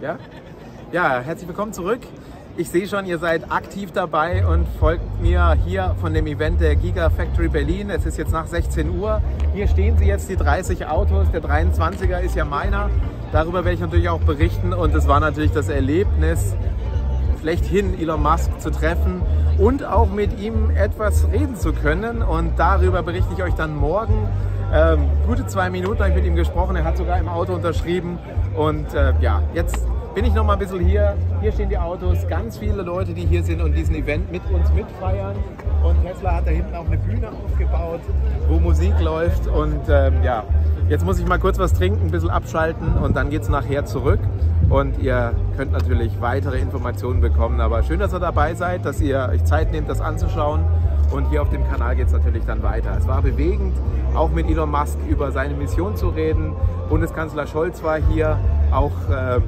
Ja? Ja, herzlich willkommen zurück. Ich sehe schon, ihr seid aktiv dabei und folgt mir hier von dem Event der Gigafactory Berlin. Es ist jetzt nach 16 Uhr. Hier stehen sie jetzt, die 30 Autos. Der 23er ist ja meiner. Darüber werde ich natürlich auch berichten und es war natürlich das Erlebnis, schlechthin Elon Musk zu treffen und auch mit ihm etwas reden zu können. Und darüber berichte ich euch dann morgen. Ähm, gute zwei Minuten habe ich mit ihm gesprochen. Er hat sogar im Auto unterschrieben. Und äh, ja, jetzt bin ich noch mal ein bisschen hier. Hier stehen die Autos, ganz viele Leute, die hier sind und diesen Event mit uns mitfeiern. Und Tesla hat da hinten auch eine Bühne aufgebaut, wo Musik läuft. Und ähm, ja, jetzt muss ich mal kurz was trinken, ein bisschen abschalten und dann geht es nachher zurück. Und ihr könnt natürlich weitere Informationen bekommen. Aber schön, dass ihr dabei seid, dass ihr euch Zeit nehmt, das anzuschauen. Und hier auf dem Kanal geht es natürlich dann weiter. Es war bewegend, auch mit Elon Musk über seine Mission zu reden. Bundeskanzler Scholz war hier, auch äh,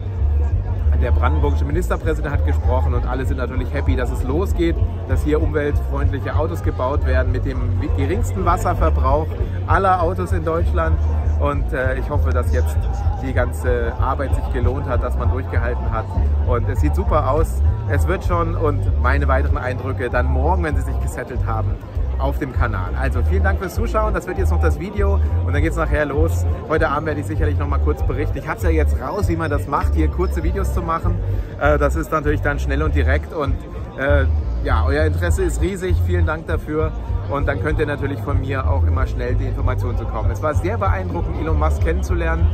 der brandenburgische Ministerpräsident hat gesprochen und alle sind natürlich happy, dass es losgeht, dass hier umweltfreundliche Autos gebaut werden mit dem geringsten Wasserverbrauch aller Autos in Deutschland. Und äh, ich hoffe, dass jetzt die ganze Arbeit sich gelohnt hat, dass man durchgehalten hat. Und es sieht super aus. Es wird schon und meine weiteren Eindrücke dann morgen, wenn Sie sich gesettelt haben, auf dem Kanal. Also vielen Dank fürs Zuschauen. Das wird jetzt noch das Video und dann geht es nachher los. Heute Abend werde ich sicherlich noch mal kurz berichten. Ich habe es ja jetzt raus, wie man das macht, hier kurze Videos zu machen. Äh, das ist natürlich dann schnell und direkt und äh, ja, euer Interesse ist riesig. Vielen Dank dafür. Und dann könnt ihr natürlich von mir auch immer schnell die Informationen zu kommen. Es war sehr beeindruckend, Elon Musk kennenzulernen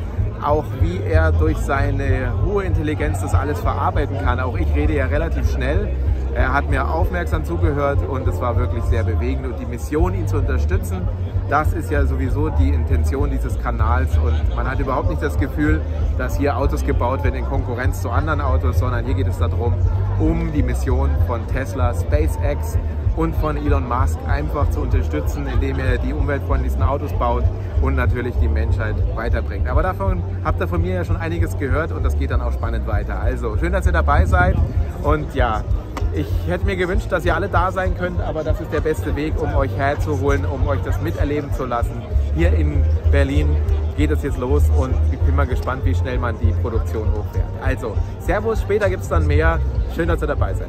auch wie er durch seine hohe Intelligenz das alles verarbeiten kann. Auch ich rede ja relativ schnell. Er hat mir aufmerksam zugehört und es war wirklich sehr bewegend. Und die Mission, ihn zu unterstützen, das ist ja sowieso die Intention dieses Kanals. Und man hat überhaupt nicht das Gefühl, dass hier Autos gebaut werden in Konkurrenz zu anderen Autos, sondern hier geht es darum, um die Mission von Tesla, SpaceX und von Elon Musk einfach zu unterstützen, indem er die umweltfreundlichsten Autos baut und natürlich die Menschheit weiterbringt. Aber davon habt ihr von mir ja schon einiges gehört und das geht dann auch spannend weiter. Also schön, dass ihr dabei seid und ja, ich hätte mir gewünscht, dass ihr alle da sein könnt, aber das ist der beste Weg, um euch herzuholen, um euch das miterleben zu lassen. Hier in Berlin geht es jetzt los und ich bin mal gespannt, wie schnell man die Produktion hochfährt. Also, Servus, später gibt es dann mehr. Schön, dass ihr dabei seid.